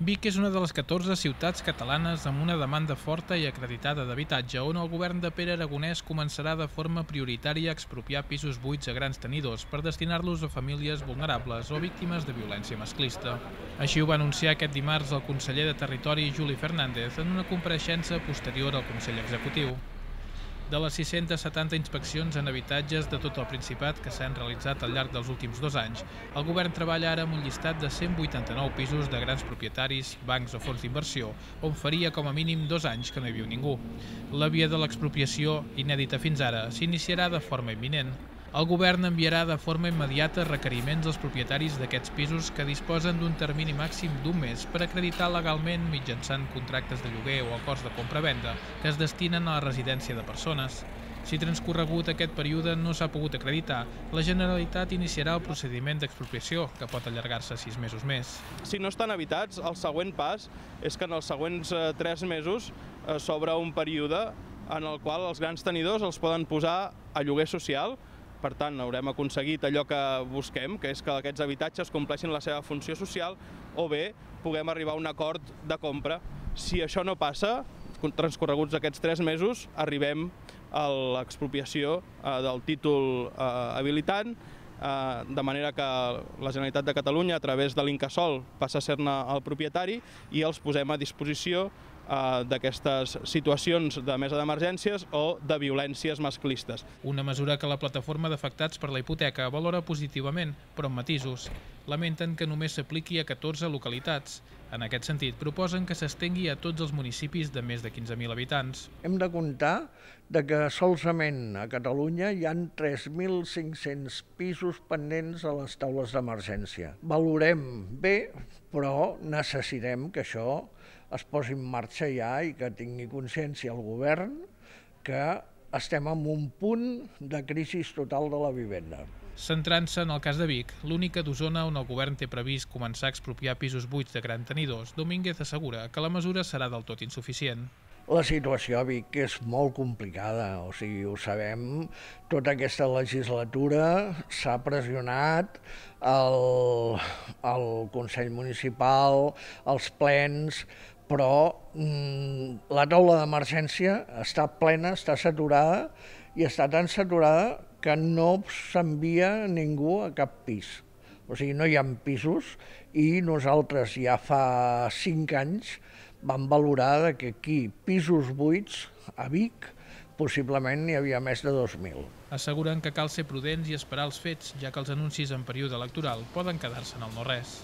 Vic és una de les 14 ciutats catalanes amb una demanda forta i acreditada d'habitatge on el govern de Pere Aragonès començarà de forma prioritària a expropiar pisos buits a grans tenidors per destinar-los a famílies vulnerables o víctimes de violència masclista. Així ho va anunciar aquest dimarts el conseller de Territori Juli Fernández en una compareixença posterior al Consell Executiu. De les 670 inspeccions en habitatges de tot el Principat que s'han realitzat al llarg dels últims dos anys, el govern treballa ara amb un llistat de 189 pisos de grans propietaris, bancs o fons d'inversió, on faria com a mínim dos anys que no hi viu ningú. La via de l'expropiació, inèdita fins ara, s'iniciarà de forma imminent. El govern enviarà de forma immediata requeriments als propietaris d'aquests pisos que disposen d'un termini màxim d'un mes per acreditar legalment mitjançant contractes de lloguer o acords de compra-venda que es destinen a la residència de persones. Si transcorregut aquest període no s'ha pogut acreditar, la Generalitat iniciarà el procediment d'expropiació, que pot allargar-se sis mesos més. Si no estan habitats, el següent pas és que en els següents eh, tres mesos eh, s'obre un període en el qual els grans tenidors els poden posar a lloguer social per tant, haurem aconseguit allò que busquem, que és que aquests habitatges compleixin la seva funció social o bé puguem arribar a un acord de compra. Si això no passa, transcorreguts aquests tres mesos, arribem a l'expropiació eh, del títol eh, habilitant, eh, de manera que la Generalitat de Catalunya, a través de l'Incasol, passa a ser-ne el propietari i els posem a disposició d'aquestes situacions de mesa d'emergències o de violències masclistes. Una mesura que la plataforma d'afectats per la hipoteca valora positivament, però amb matisos. Lamenten que només s'apliqui a 14 localitats. En aquest sentit, proposen que s'estengui a tots els municipis de més de 15.000 habitants. Hem de comptar de que solament a Catalunya hi han 3.500 pisos pendents a les taules d'emergència. Valorem bé, però necessitem que això es posi en marxa ja i que tingui consciència el govern que estem en un punt de crisi total de la vivenda. Centrant-se en el cas de Vic, l'única d'Osona on el govern té previst començar a expropiar pisos buits de gran tenidors, Domínguez assegura que la mesura serà del tot insuficient. La situació a Vic és molt complicada, o sigui, ho sabem, tota aquesta legislatura s'ha pressionat el, el Consell Municipal, els plens, però mm, la taula d'emergència està plena, està saturada, i està tan saturada que no s'envia ningú a cap pis. O sigui, no hi ha pisos i nosaltres ja fa cinc anys vam valorar que aquí pisos buits a Vic possiblement n'hi havia més de 2.000. Asseguren que cal ser prudents i esperar els fets, ja que els anuncis en període electoral poden quedar-se en el no-res.